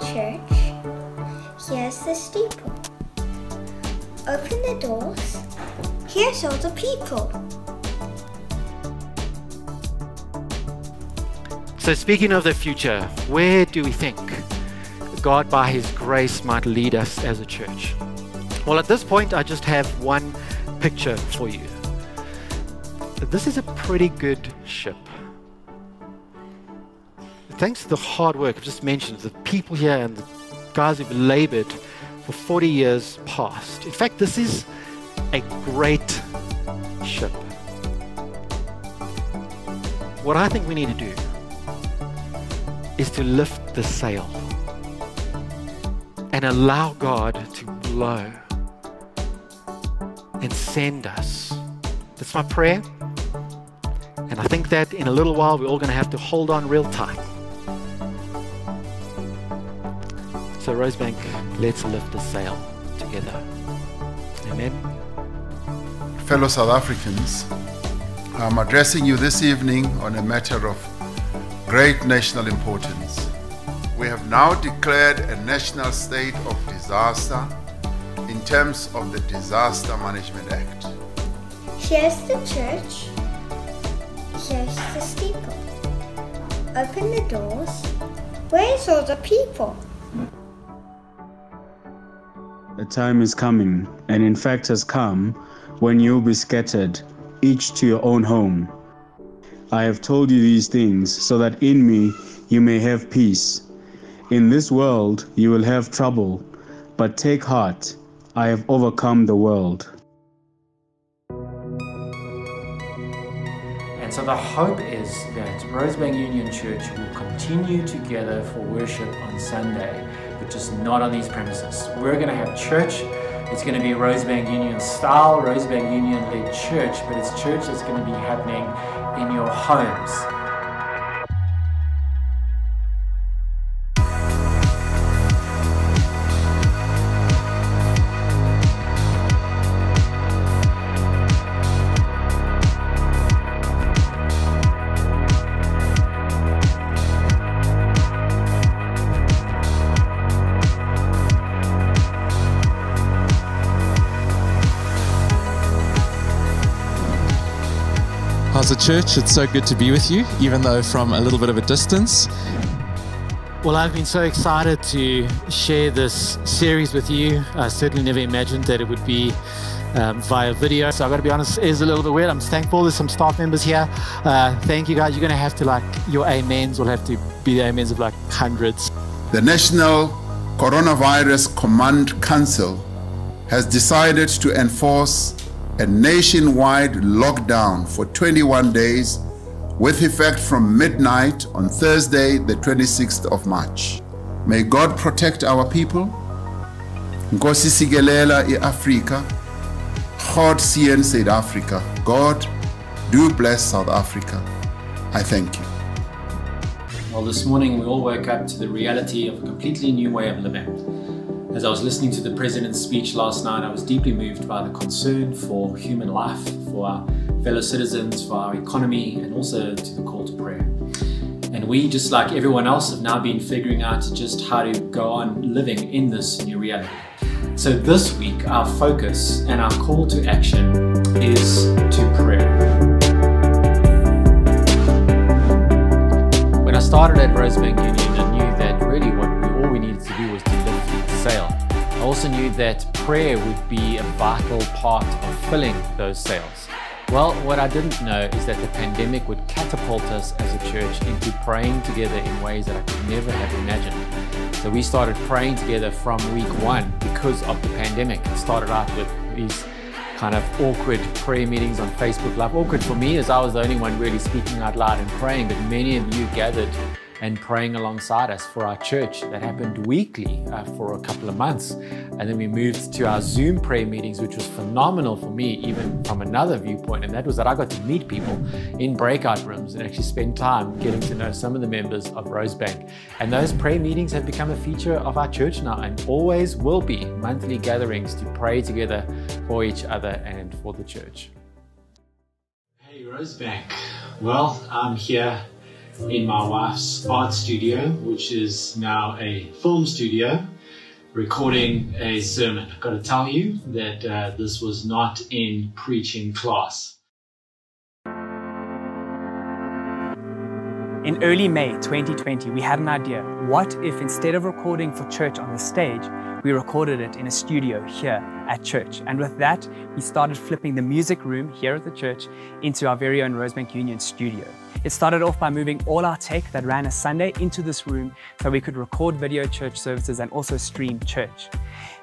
church. Here's the steeple. Open the doors. Here's all the people. So, speaking of the future, where do we think God, by His grace, might lead us as a church? Well, at this point, I just have one picture for you. This is a pretty good ship. Thanks to the hard work I've just mentioned, the people here and the guys who've labored for 40 years past. In fact, this is a great ship. What I think we need to do is to lift the sail and allow God to blow and send us. That's my prayer. And I think that in a little while we're all going to have to hold on real tight. So, Rosebank, let's lift the sail together. Amen. Fellow South Africans, I'm addressing you this evening on a matter of great national importance. We have now declared a national state of disaster in terms of the Disaster Management Act. Here's the church. Here's the steeple. Open the doors. Where's all the people? A time is coming, and in fact has come, when you'll be scattered, each to your own home. I have told you these things so that in me you may have peace. In this world you will have trouble, but take heart, I have overcome the world. And so the hope is that Rosebank Union Church will continue together for worship on Sunday, but just not on these premises. We're going to have church. It's going to be Rosebank Union style, Rosebank Union led church, but it's church that's going to be happening in your homes. How's the church? It's so good to be with you, even though from a little bit of a distance. Well, I've been so excited to share this series with you. I certainly never imagined that it would be um, via video. So I've got to be honest, it is a little bit weird. I'm thankful there's some staff members here. Uh, thank you guys. You're going to have to like, your amens will have to be the amens of like hundreds. The National Coronavirus Command Council has decided to enforce a nationwide lockdown for 21 days with effect from midnight on Thursday, the 26th of March. May God protect our people. Nkosi sikelela i-Afrika. God sien South Africa. God, do bless South Africa. I thank you. Well, this morning we all woke up to the reality of a completely new way of living. As I was listening to the President's speech last night, I was deeply moved by the concern for human life, for our fellow citizens, for our economy, and also to the call to prayer. And we, just like everyone else, have now been figuring out just how to go on living in this new reality. So this week, our focus and our call to action is to prayer. When I started at Rosebank Union, sail. I also knew that prayer would be a vital part of filling those sails. Well, what I didn't know is that the pandemic would catapult us as a church into praying together in ways that I could never have imagined. So we started praying together from week one because of the pandemic. It started out with these kind of awkward prayer meetings on Facebook Live. Awkward for me as I was the only one really speaking out loud and praying, but many of you gathered and praying alongside us for our church. That happened weekly uh, for a couple of months. And then we moved to our Zoom prayer meetings, which was phenomenal for me, even from another viewpoint. And that was that I got to meet people in breakout rooms and actually spend time getting to know some of the members of Rosebank. And those prayer meetings have become a feature of our church now and always will be monthly gatherings to pray together for each other and for the church. Hey, Rosebank. Well, I'm here in my wife's art studio, which is now a film studio, recording a sermon. I've got to tell you that uh, this was not in preaching class. In early May 2020, we had an idea. What if instead of recording for church on the stage, we recorded it in a studio here at church? And with that, we started flipping the music room here at the church into our very own Rosebank Union studio. It started off by moving all our tech that ran a Sunday into this room so we could record video church services and also stream church.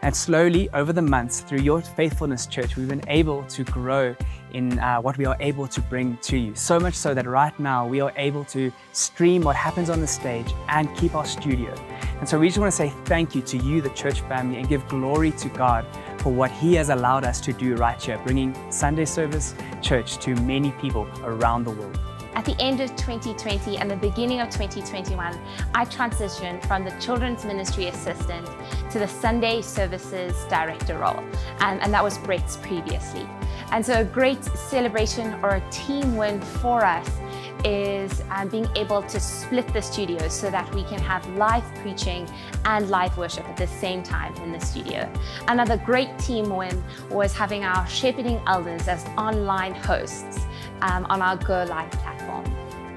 And slowly, over the months, through your faithfulness, church, we've been able to grow in uh, what we are able to bring to you. So much so that right now we are able to stream what happens on the stage and keep our studio. And so we just want to say thank you to you, the church family, and give glory to God for what He has allowed us to do right here, bringing Sunday service church to many people around the world. At the end of 2020 and the beginning of 2021, I transitioned from the children's ministry assistant to the Sunday services director role, and, and that was Brett's previously. And so a great celebration or a team win for us is um, being able to split the studio so that we can have live preaching and live worship at the same time in the studio. Another great team win was having our shepherding elders as online hosts um, on our Go Live platform.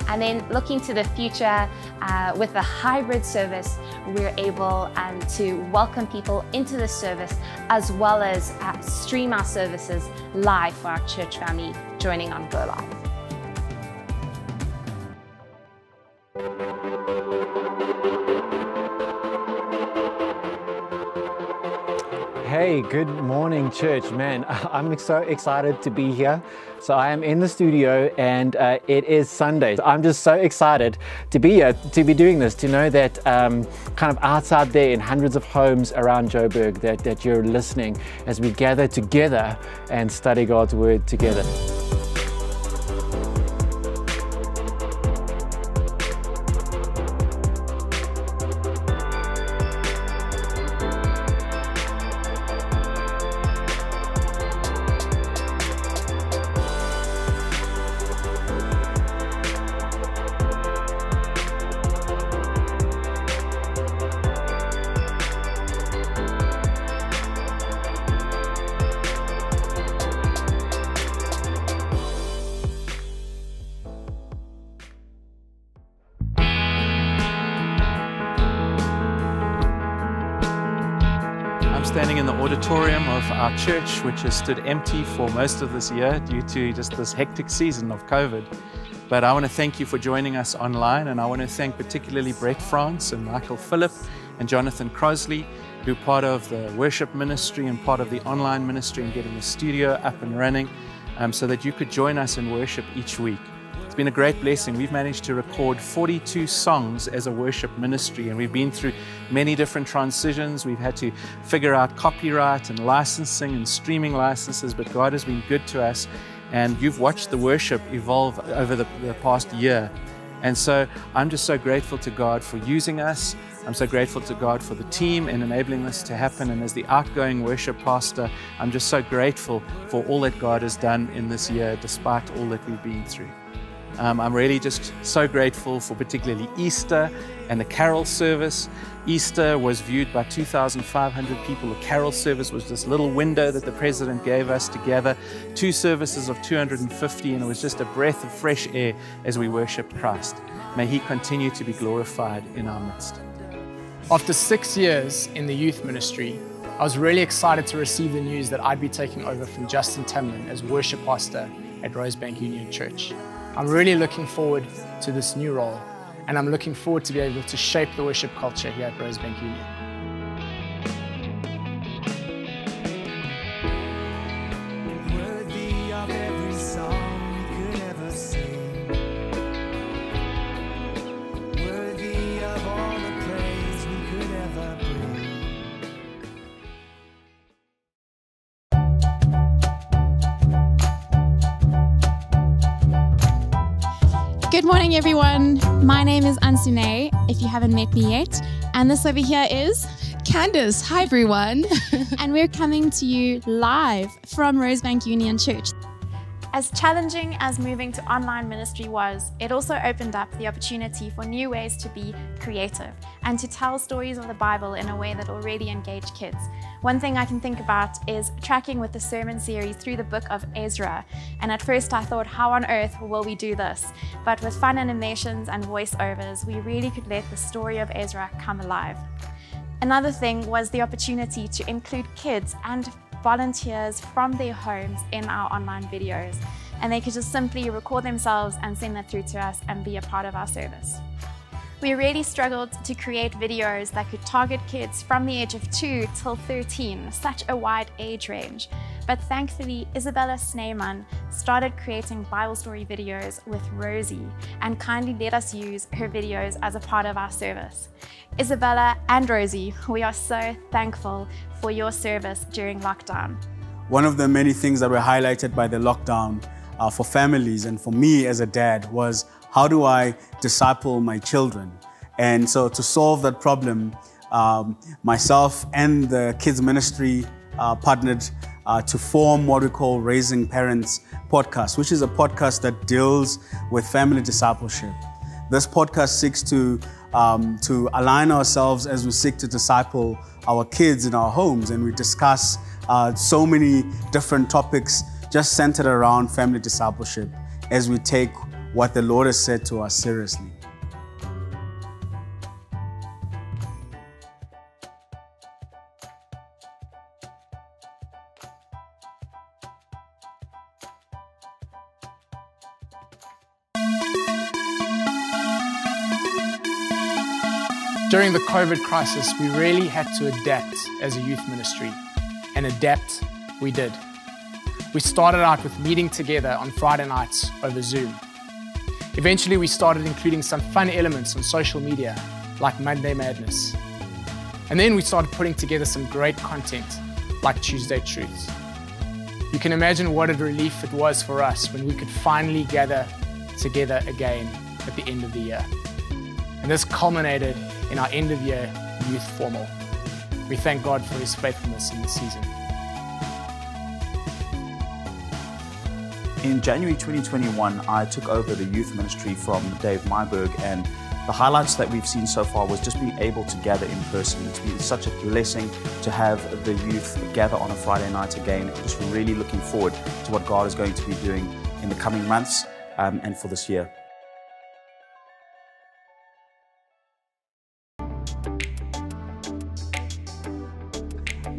And then looking to the future uh, with the hybrid service, we're able um, to welcome people into the service as well as uh, stream our services live for our church family joining on Go Live. Hey, good morning, church. Man, I'm so excited to be here. So, I am in the studio and uh, it is Sunday. I'm just so excited to be here, to be doing this, to know that um, kind of outside there in hundreds of homes around Joburg, that, that you're listening as we gather together and study God's Word together. Church, has stood empty for most of this year due to just this hectic season of COVID. But I want to thank you for joining us online, and I want to thank particularly Brett France and Michael Phillip and Jonathan Crosley, who are part of the worship ministry and part of the online ministry and getting the studio up and running um, so that you could join us in worship each week been a great blessing. We've managed to record 42 songs as a worship ministry, and we've been through many different transitions. We've had to figure out copyright and licensing and streaming licenses, but God has been good to us. And you've watched the worship evolve over the, the past year. And so I'm just so grateful to God for using us. I'm so grateful to God for the team and enabling this to happen. And as the outgoing worship pastor, I'm just so grateful for all that God has done in this year, despite all that we've been through. Um, I'm really just so grateful for particularly Easter and the carol service. Easter was viewed by 2,500 people. The carol service was this little window that the president gave us together, two services of 250, and it was just a breath of fresh air as we worshiped Christ. May He continue to be glorified in our midst. After six years in the youth ministry, I was really excited to receive the news that I'd be taking over from Justin Tamlin as worship pastor at Rosebank Union Church. I'm really looking forward to this new role, and I'm looking forward to be able to shape the worship culture here at Rosebank Union. Morning, everyone. My name is Ansune, if you haven't met me yet. And this over here is Candace. Hi, everyone. and we're coming to you live from Rosebank Union Church. As challenging as moving to online ministry was, it also opened up the opportunity for new ways to be creative and to tell stories of the Bible in a way that already engaged kids. One thing I can think about is tracking with the sermon series through the book of Ezra. And at first I thought, how on earth will we do this? But with fun animations and voiceovers, we really could let the story of Ezra come alive. Another thing was the opportunity to include kids and volunteers from their homes in our online videos and they could just simply record themselves and send that through to us and be a part of our service. We really struggled to create videos that could target kids from the age of 2 till 13, such a wide age range. But thankfully, Isabella Snyman started creating Bible story videos with Rosie and kindly let us use her videos as a part of our service. Isabella and Rosie, we are so thankful for your service during lockdown. One of the many things that were highlighted by the lockdown uh, for families and for me as a dad was how do I disciple my children? And so to solve that problem, um, myself and the kids ministry uh, partnered uh, to form what we call Raising Parents podcast, which is a podcast that deals with family discipleship. This podcast seeks to um, to align ourselves as we seek to disciple our kids in our homes, and we discuss uh, so many different topics just centered around family discipleship as we take what the Lord has said to us seriously. During the COVID crisis, we really had to adapt as a youth ministry, and adapt we did. We started out with meeting together on Friday nights over Zoom. Eventually, we started including some fun elements on social media, like Monday Madness. And then we started putting together some great content, like Tuesday Truths. You can imagine what a relief it was for us when we could finally gather together again at the end of the year. And this culminated in our end of year youth formal. We thank God for his faithfulness in this season. In January 2021, I took over the youth ministry from Dave Myburgh, and the highlights that we've seen so far was just being able to gather in person. It's been such a blessing to have the youth gather on a Friday night again. Just really looking forward to what God is going to be doing in the coming months um, and for this year.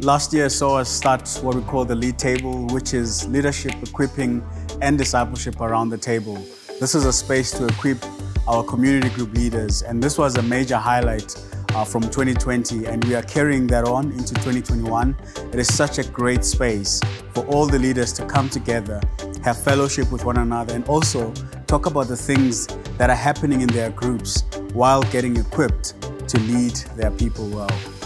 Last year saw us start what we call the lead table, which is leadership, equipping, and discipleship around the table. This is a space to equip our community group leaders, and this was a major highlight uh, from 2020, and we are carrying that on into 2021. It is such a great space for all the leaders to come together, have fellowship with one another, and also talk about the things that are happening in their groups while getting equipped to lead their people well.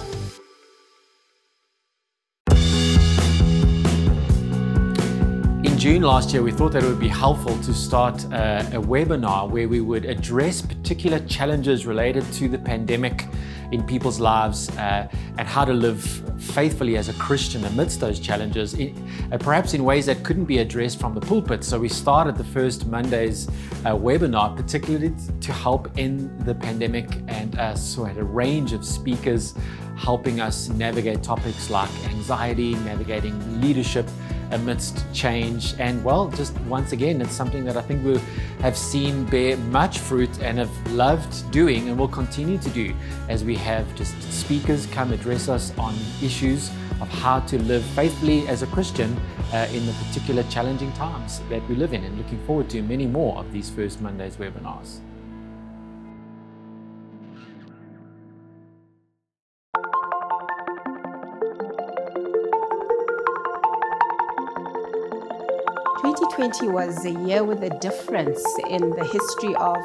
June last year, we thought that it would be helpful to start a, a, webinar where we would address particular challenges related to the pandemic in people's lives uh, and how to live faithfully as a Christian amidst those challenges, in, uh, perhaps in ways that couldn't be addressed from the pulpit. So we started the first Monday's uh, webinar, particularly to help in the pandemic, and uh, so had a range of speakers helping us navigate topics like anxiety, navigating leadership amidst change. And well, just once again, it's something that I think we have seen bear much fruit and have loved doing and will continue to do as we have just speakers come address us on issues of how to live faithfully as a Christian uh, in the particular challenging times that we live in and looking forward to many more of these first Mondays webinars. 2020 was a year with a difference in the history of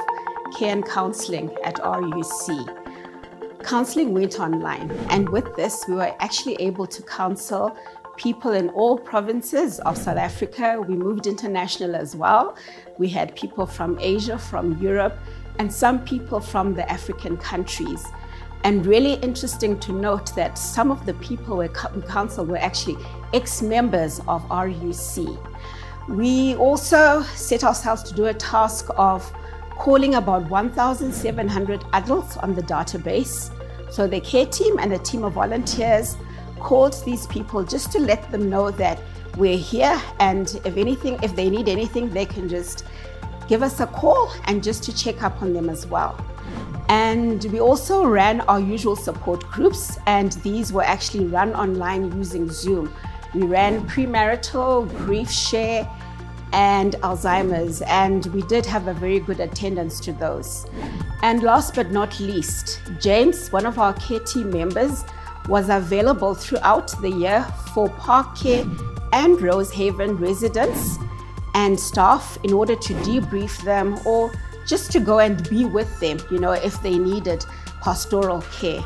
care and counseling at RUC. Counseling went online, and with this, we were actually able to counsel people in all provinces of South Africa. We moved international as well. We had people from Asia, from Europe, and some people from the African countries. And really interesting to note that some of the people we counseled were actually ex members of RUC. We also set ourselves to do a task of calling about 1,700 adults on the database. So the care team and a team of volunteers called these people just to let them know that we're here and if anything, if they need anything, they can just give us a call and just to check up on them as well. And we also ran our usual support groups, and these were actually run online using Zoom. We ran premarital, grief share, and Alzheimer's, and we did have a very good attendance to those. And last but not least, James, one of our care team members, was available throughout the year for Park Care and Rosehaven residents and staff in order to debrief them or just to go and be with them, you know, if they needed pastoral care.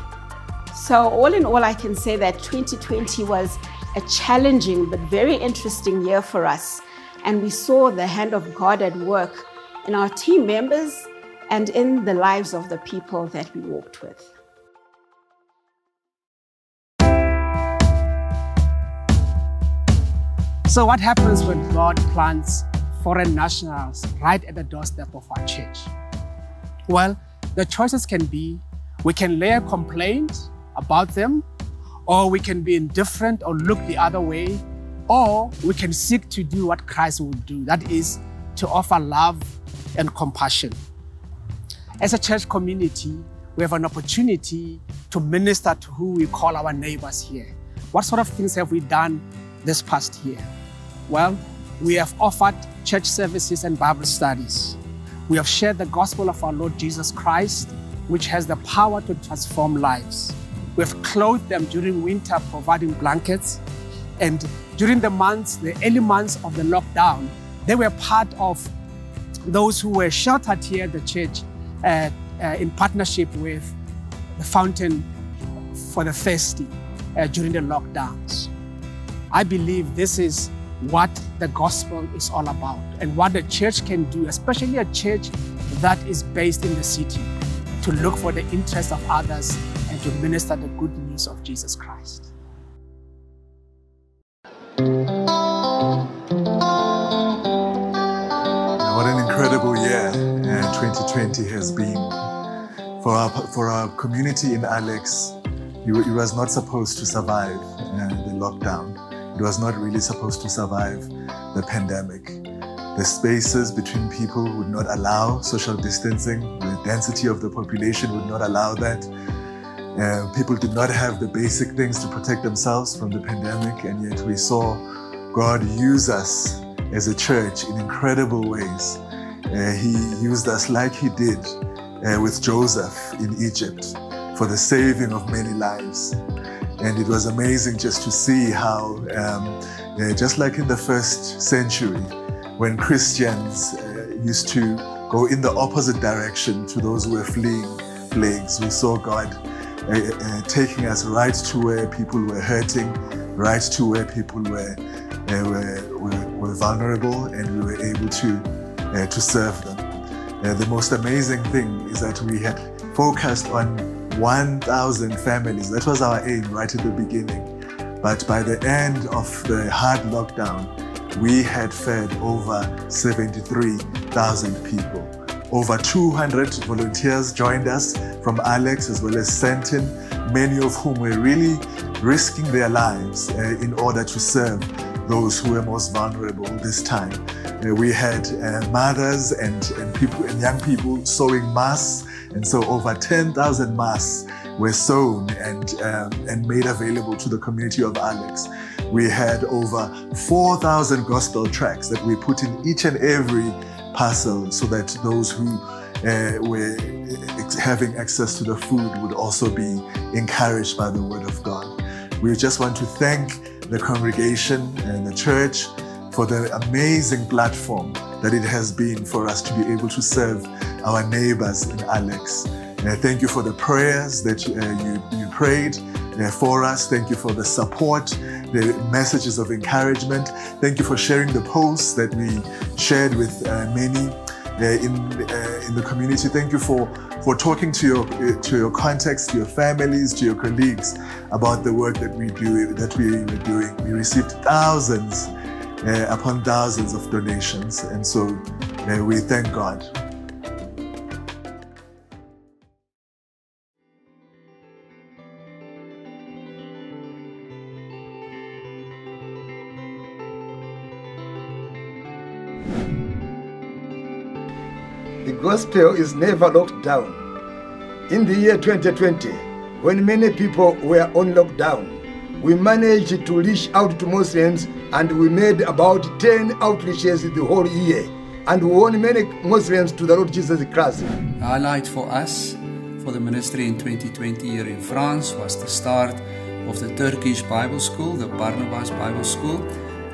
So, all in all, I can say that 2020 was a challenging but very interesting year for us. And we saw the hand of God at work in our team members and in the lives of the people that we walked with. So, what happens when God plants foreign nationals right at the doorstep of our church? Well, the choices can be we can lay a complaint about them, or we can be indifferent or look the other way, or we can seek to do what Christ would do that is, to offer love and compassion. As a church community, we have an opportunity to minister to who we call our neighbors here. What sort of things have we done this past year? Well, we have offered church services and Bible studies. We have shared the gospel of our Lord Jesus Christ, which has the power to transform lives. We have clothed them during winter, providing blankets. And during the months, the early months of the lockdown, they were part of those who were sheltered here at the church uh, uh, in partnership with the Fountain for the Thirsty uh, during the lockdowns. I believe this is what the gospel is all about and what the church can do, especially a church that is based in the city, to look for the interests of others to minister the good news of Jesus Christ. What an incredible year uh, 2020 has been for our, for our community in Alex. It, was not supposed to survive uh, the lockdown. It was not really supposed to survive the pandemic. The spaces between people would not allow social distancing. The density of the population would not allow that. People did not have the basic things to protect themselves from the pandemic, and yet we saw God use us as a church in incredible ways. Uh, he used us like He did uh, with Joseph in Egypt for the saving of many lives. And it was amazing just to see how, um, uh, just like in the first century, when Christians uh, used to go in the opposite direction to those who were fleeing plagues, we saw God uh, uh taking us right to where people were hurting, right to where people were, uh, were, were, were, vulnerable, and we were able to, uh, to serve them. the most amazing thing is that we had focused on 1,000 families. That was our aim right at the beginning. But by the end of the hard lockdown, we had fed over 73,000 people. Over 200 volunteers joined us from Alex as well as Sandton, many of whom were really risking their lives uh, in order to serve those who were most vulnerable this time. Uh, we had uh, mothers and, and people and young people sewing masks and so over 10,000 masks were sewn and, um, and made available to the community of Alex. We had over 4,000 gospel tracks that we put in each and every parcel so that those who uh, were having access to the food would also be encouraged by the word of God. We just want to thank the congregation and the church for the amazing platform that it has been for us to be able to serve our neighbors in Alex. Uh, thank you for the prayers that uh, you, you prayed uh, for us. Thank you for the support, the messages of encouragement. Thank you for sharing the posts that we shared with uh, many in, uh, in the community. Thank you for, for talking to your, to your contacts, to your families, to your colleagues about the work that we do, that we were doing. We received thousands uh, upon thousands of donations. And so uh, we thank God. Gospel is never locked down. In the year 2020, when many people were on lockdown, we managed to reach out to Muslims and we made about 10 outreaches the whole year and won many Muslims to the Lord Jesus Christ. highlight for us for the ministry in 2020 here in France was the start of the Turkish Bible School, the Barnabas Bible School,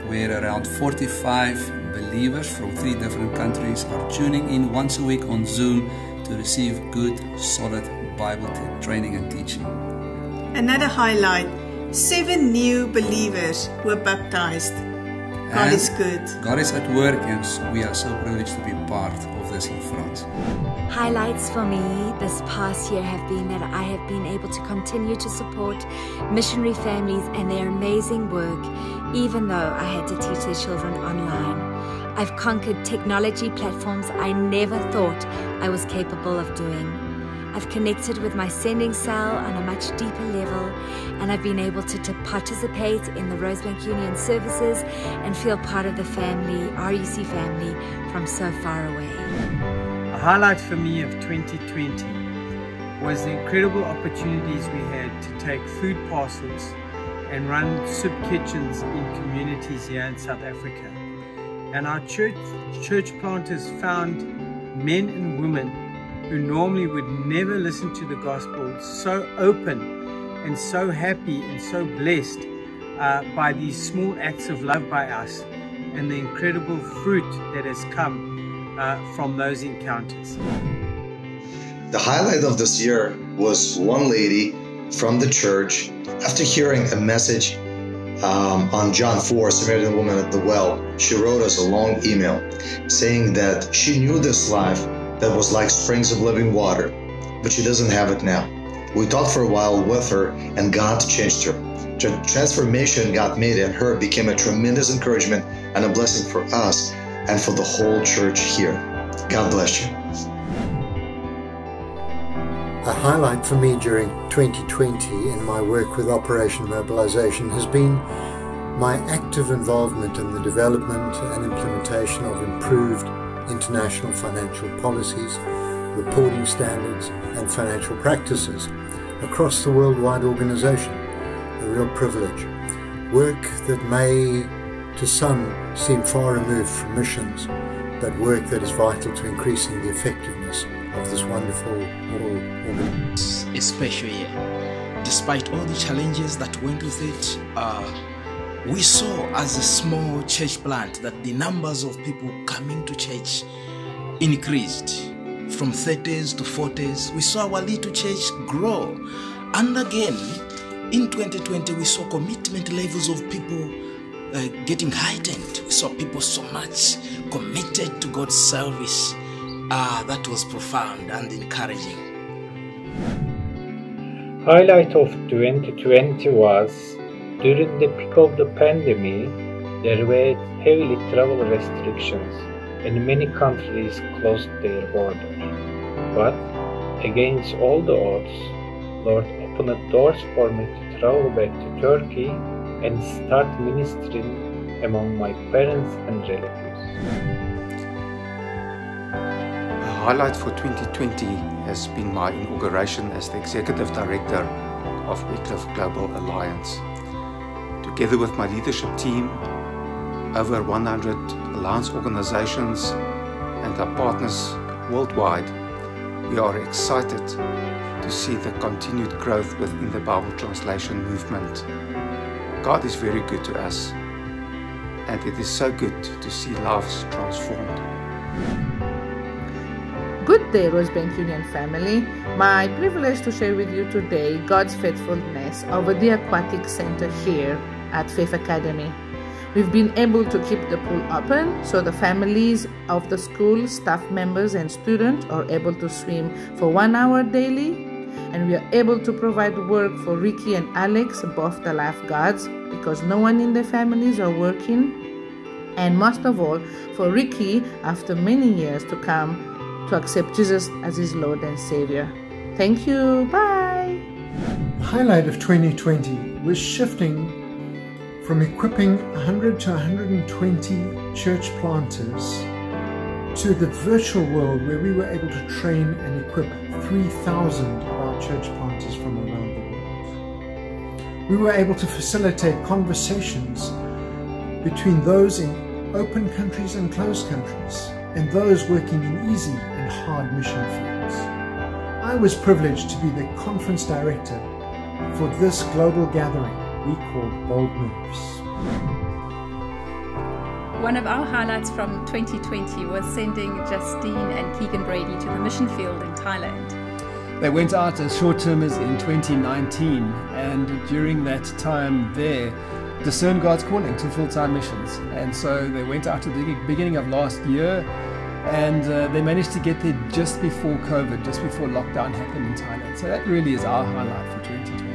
where around 45 believers from three different countries are tuning in once a week on Zoom to receive good, solid Bible t- training and teaching. Another highlight seven new believers were baptized. God And is good. God is at work, and we are so privileged to be part of this in France. Highlights for me this past year have been that I have been able to continue to support missionary families and their amazing work, even though I had to teach their children online. I've conquered technology platforms I never thought I was capable of doing. I've connected with my sending cell on a much deeper level, and I've been able to, to participate in the Rosebank Union services and feel part of the family, RUC family, from so far away. A highlight for me of 2020 was the incredible opportunities we had to take food parcels and run soup kitchens in communities here in South Africa. And our church, church planters found men and women who normally would never listen to the gospel so open and so happy and so blessed uh, by these small acts of love by us and the incredible fruit that has come uh, from those encounters. The highlight of this year was one lady from the church, after hearing a message um, on John 4, Samaritan woman at the well, she wrote us a long email saying that she knew this life that was like springs of living water, but she doesn't have it now. We talked for a while with her, and God changed her. The transformation God made in her became a tremendous encouragement and a blessing for us and for the whole church here. God bless you. A highlight for me during 2020 in my work with Operation Mobilization has been my active involvement in the development and implementation of improved international financial policies, reporting standards, and financial practices across the worldwide organization. A real privilege. Work that may, to some, seem far removed from missions, but work that is vital to increasing the effectiveness of this wonderful a special year. Despite all the challenges that went with it, uh, we saw as a small church plant that the numbers of people coming to church increased from 30s to 40s. We saw our little church grow. And again, in 2020, we saw commitment levels of people uh, getting heightened. We saw people so much committed to God's service. Ah, that was profound and encouraging. Highlight of 2020 was during the peak of the pandemic, there were heavily travel restrictions and many countries closed their borders. But against all the odds, Lord opened doors for me to travel back to Turkey and start ministering among my parents and relatives. Highlight for 2020 has been my inauguration as the Executive Director of Wycliffe Global Alliance. Together with my leadership team, over 100 alliance organizations, and our partners worldwide, we are excited to see the continued growth within the Bible translation movement. God is very good to us, and it is so good to see lives transformed. Day, Rosebank Union family. My privilege to share with you today God's faithfulness over the Aquatic Center here at Faith Academy. We've been able to keep the pool open so the families of the school, staff members, and students are able to swim for one hour daily. And we are able to provide work for Ricky and Alex, both the lifeguards, because no one in the families are working. and most of all, for Ricky, after many years to come, to accept Jesus as his Lord and Savior. Thank you. Bye. Highlight of 2020 was shifting from equipping 100 to 120 church planters to the virtual world where we were able to train and equip 3,000 of our church planters from around the world. We were able to facilitate conversations between those in open countries and closed countries and those working in easy and hard mission fields. I was privileged to be the conference director for this global gathering we call Bold Moves. One of our highlights from 2020 was sending Justine and Keegan Brady to the mission field in Thailand. They went out as short termers in 2019, and during that time there, discerned God's calling to full time missions. And so they went out at the beginning of last year, and uh, they managed to get there just before COVID, just before lockdown happened in Thailand. So that really is our highlight for 2020.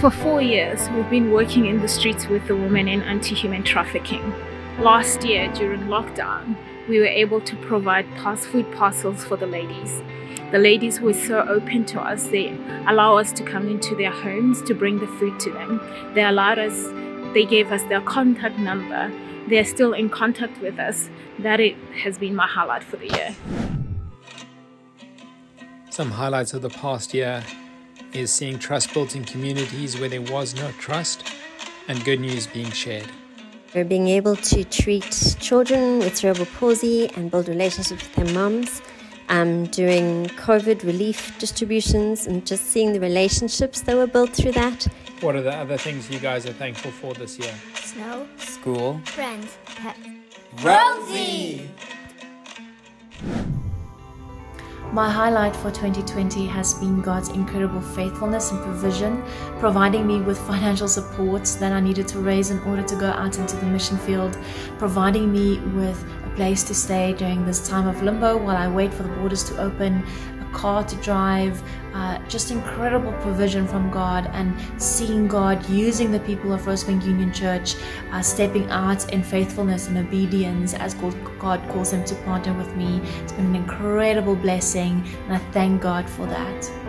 For four years, we've been working in the streets with the women in anti human trafficking. Last year, during lockdown, we were able to provide fast food parcels for the ladies. The ladies were so open to us, they allow us to come into their homes to bring the food to them. They allowed us, they gave us their contact number. They're still in contact with us. That it has been my highlight for the year. Some highlights of the past year is seeing trust built in communities where there was no trust and good news being shared. We're being able to treat children with cerebral palsy and build relationships with their mums, um, doing COVID relief distributions and just seeing the relationships that were built through that. What are the other things you guys are thankful for this year? Snow, School. friends, pets. Rosie! My highlight for 2020 has been God's incredible faithfulness and provision, providing me with financial support that I needed to raise in order to go out into the mission field, providing me with a place to stay during this time of limbo while I wait for the borders to open, car to drive, uh, just incredible provision from God and seeing God using the people of Rosebank Union Church, uh, stepping out in faithfulness and obedience as God calls them to partner with me. It's been an incredible blessing, and I thank God for that.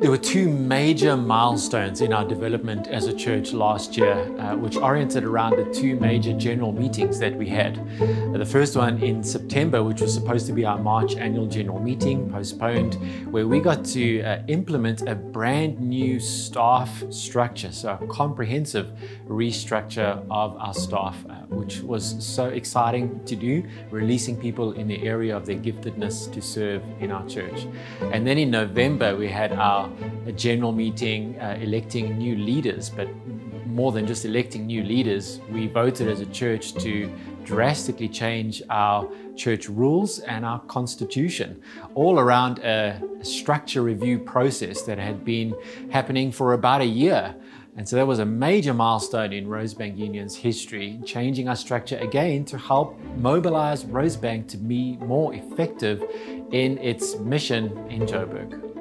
There were two major milestones in our development as a church last year, uh, which oriented around the two major general meetings that we had. Uh, the first one in September, which was supposed to be our March annual general meeting, postponed, where we got to uh, implement a brand new staff structure, so a comprehensive restructure of our staff, uh, which was so exciting to do, releasing people in the area of their giftedness to serve in our church. And then in November, we had our a general meeting uh, electing new leaders, but more than just electing new leaders, we voted as a church to drastically change our church rules and our constitution, all around a structure review process that had been happening for about a year. And so that was a major milestone in Rosebank Union's history, changing our structure again to help mobilize Rosebank to be more effective in its mission in Joburg.